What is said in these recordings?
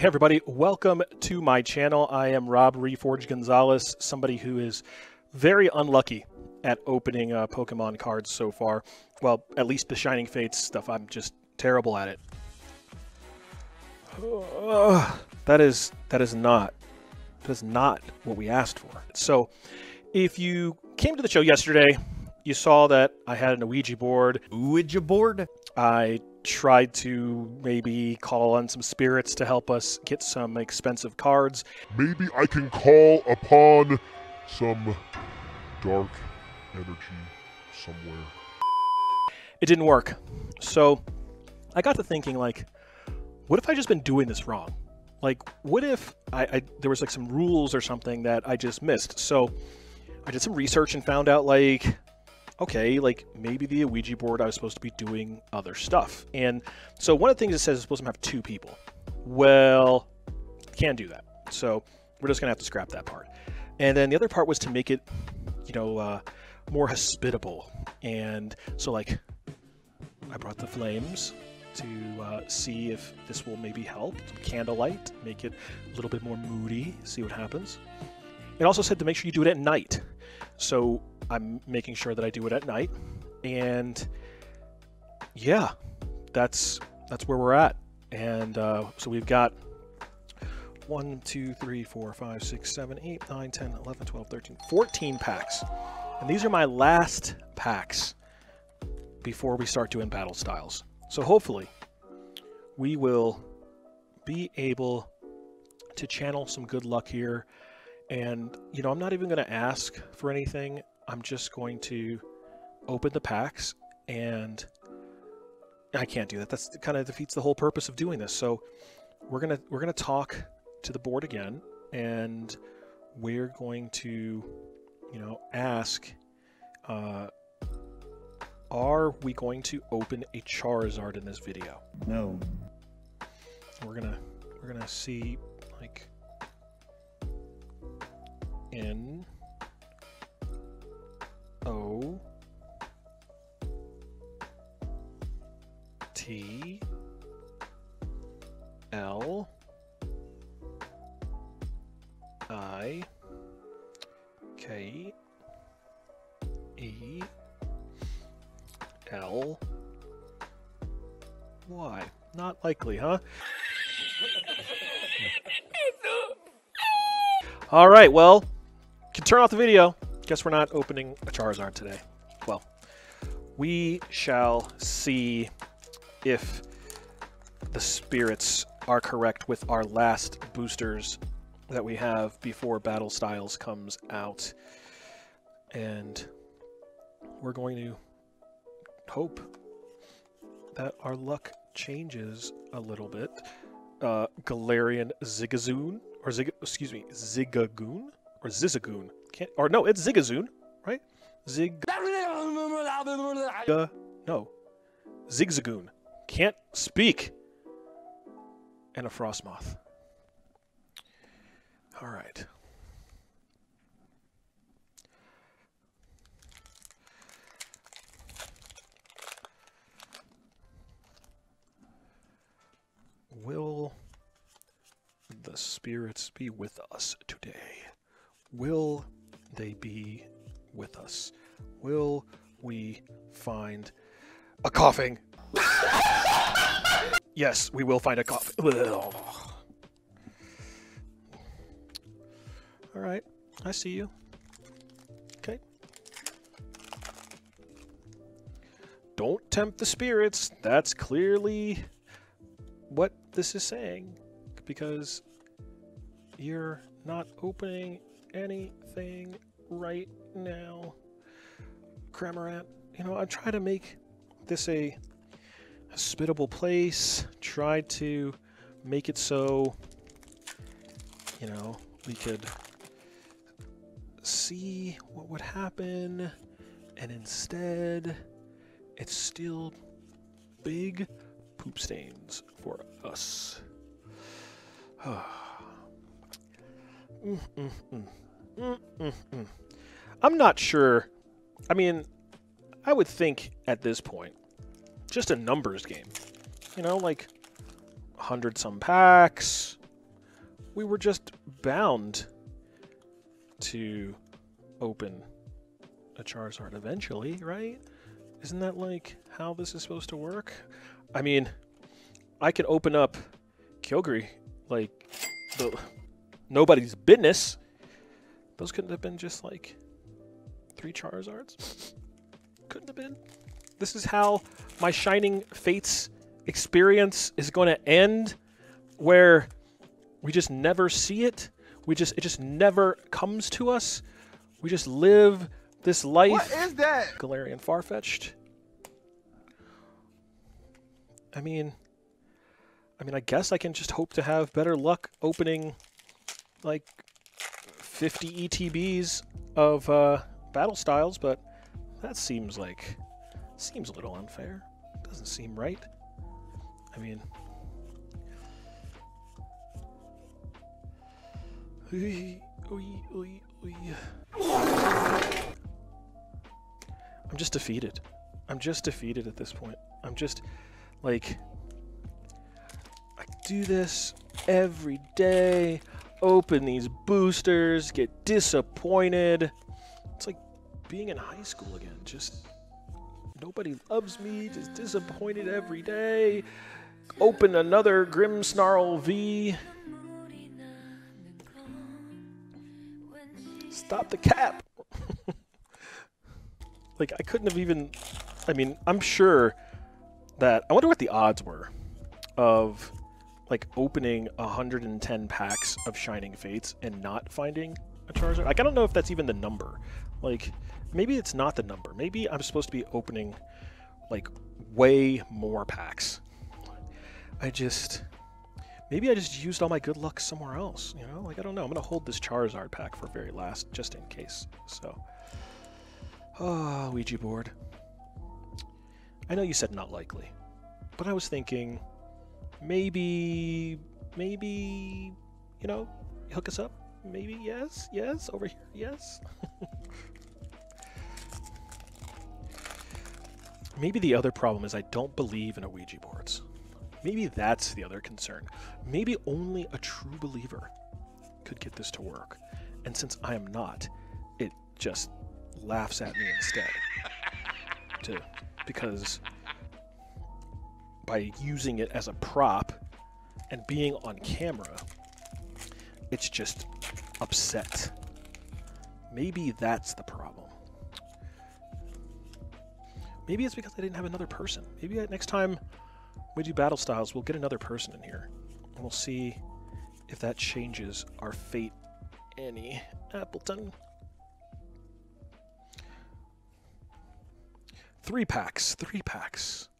Hey everybody, welcome to my channel. I am Rob Reforgg Gonzales, somebody who is very unlucky at opening uh, Pokemon cards so far. Well, at least the Shining Fates stuff, I'm just terrible at it. Uh, that is that is not that is not what we asked for. So, if you came to the show yesterday, you saw that I had an Ouija board. Ouija board? I tried to maybe call on some spirits to help us get some expensive cards. Maybe I can call upon some dark energy somewhere. It didn't work. So I got to thinking, like, what if I just been doing this wrong? Like, what if I, I there was like some rules or something that I just missed? So I did some research and found out like okay, like maybe the Ouija board I was supposed to be doing other stuff. And so one of the things it says is supposed to have two people. Well, can't do that. So we're just gonna have to scrap that part. And then the other part was to make it, you know, uh, more hospitable. And so like, I brought the flames to uh, see if this will maybe help. Some Candlelight, make it a little bit more moody. See what happens. It also said to make sure you do it at night. So I'm making sure that I do it at night. And yeah, that's that's where we're at. And uh, so we've got 1, 2, 3, 4, 5, 6, 7, 8, 9, 10, 11, 12, 13, 14 packs. And these are my last packs before we start doing battle styles. So hopefully we will be able to channel some good luck here. And, you know, I'm not even going to ask for anything. I'm just going to open the packs and I can't do that. That's kind of defeats the whole purpose of doing this. So we're gonna we're gonna talk to the board again, and we're going to, you know, ask, uh, are we going to open a Charizard in this video? No. We're gonna we're gonna see like in O T L I K E L Y. Not likely, huh? All right, well, can turn off the video. Guess we're not opening a Charizard today. Well, we shall see if the spirits are correct with our last boosters that we have before Battle Styles comes out. And we're going to hope that our luck changes a little bit. Uh, Galarian Zigzagoon, or Zig, excuse me, Zigagoon, or Zizagoon. Can't, or no, it's Zigzagoon, right? Zig. No. Zigzagoon. Can't speak. And a Frosmoth. All right. Will the spirits be with us today? Will they be with us? Will we find a Koffing? yes, we will find a cough. All right, I see you. Okay. Don't tempt the spirits. That's clearly what this is saying because you're not opening anything right now. Cramorant, you know, I try to make this a hospitable place, try to make it so, you know, we could see what would happen, and instead, it's still big poop stains for us. Mm, mm, mm. Mm, mm, mm. I'm not sure. I mean, I would think at this point, just a numbers game. You know, like 100 some packs, we were just bound to open a Charizard eventually, right? Isn't that like how this is supposed to work? I mean, I could open up Kyogre like the nobody's business. Those couldn't have been just like three Charizards. Couldn't have been. This is how my Shining Fates experience is going to end, where we just never see it. We just it just never comes to us. We just live this life. What is that? Galarian Farfetch'd. I mean, I mean, I guess I can just hope to have better luck opening like 50 ETBs of uh, battle styles, but that seems like seems a little unfair. Doesn't seem right. I mean. I'm just defeated. I'm just defeated at this point. I'm just like I do this every day, open these boosters, get disappointed. It's like being in high school again. Just nobody loves me, just disappointed every day. Open another Grimmsnarl V. Stop the cap. like I couldn't have even I mean, I'm sure that I wonder what the odds were of like opening 110 packs of Shining Fates and not finding a Charizard. Like I don't know if that's even the number. Like maybe it's not the number. Maybe I'm supposed to be opening like way more packs. I just maybe I just used all my good luck somewhere else, you know? Like I don't know. I'm going to hold this Charizard pack for very last just in case. So oh, Ouija board. I know you said not likely, but I was thinking maybe, maybe, you know, hook us up. Maybe yes, yes, over here, yes. maybe the other problem is I don't believe in Ouija boards. Maybe that's the other concern. Maybe only a true believer could get this to work. And since I am not, it just laughs at me instead. to because by using it as a prop and being on camera, it's just upset. Maybe that's the problem. Maybe it's because I didn't have another person. Maybe next time we do battle styles, we'll get another person in here. And we'll see if that changes our fate any. Appletun. Three packs, three packs.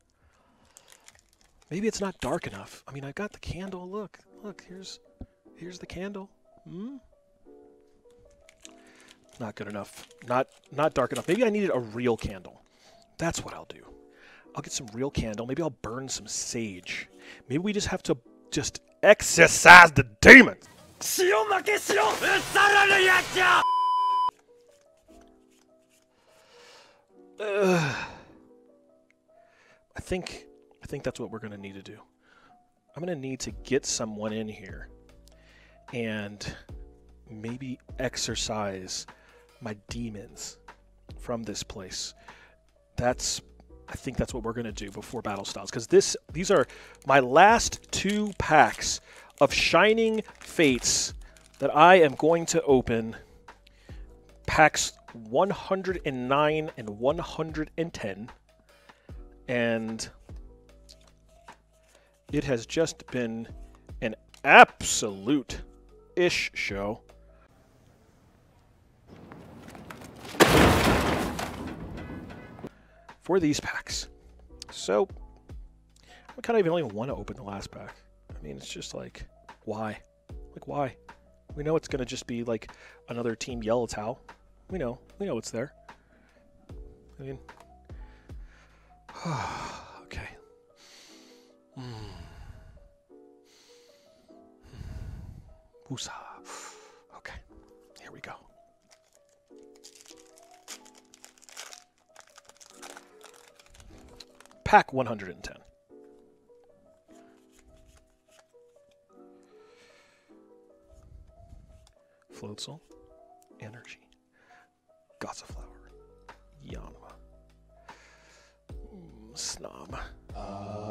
Maybe it's not dark enough. I mean, I've got the candle. Look, look, here's here's the candle. Hmm? Not good enough. Not not dark enough. Maybe I needed a real candle. That's what I'll do. I'll get some real candle. Maybe I'll burn some sage. Maybe we just have to just exercise the demons. Ugh. I think think that's what we're going to need to do. I'm going to need to get someone in here and maybe exercise my demons from this place. That's I think that's what we're going to do before battle styles cuz this these are my last two packs of shining fates that I am going to open packs 109 and 110 and it has just been an absolute ish show. For these packs. So, I kind of even only want to open the last pack. I mean, it's just like, why? Like, why? We know it's going to just be like another Team Yell Towel. We know. We know it's there. I mean, Woosah. Okay, here we go. Pack 110. Floatzel, Energy, Gossifleur, Yanma, mm, Snom. Into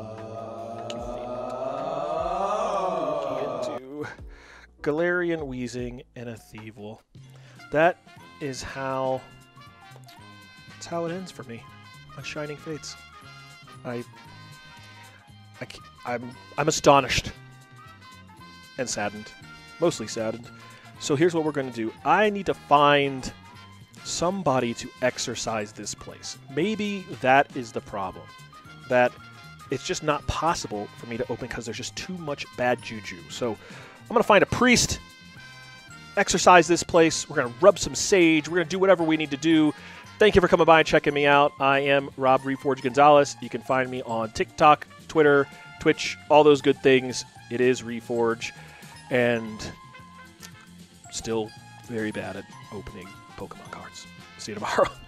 Galarian Weezing and a Thievul. That is how. That's how it ends for me on Shining Fates. I, I I'm I'm astonished and saddened, mostly saddened. So here's what we're going to do. I need to find somebody to exercise this place. Maybe that is the problem. That it's just not possible for me to open because there's just too much bad juju. So I'm going to find a priest, exercise this place. We're going to rub some sage. We're going to do whatever we need to do. Thank you for coming by and checking me out. I am Rob Reforgg Gonzales. You can find me on TikTok, Twitter, Twitch, all those good things. It is Reforgg. And still very bad at opening Pokemon cards. See you tomorrow.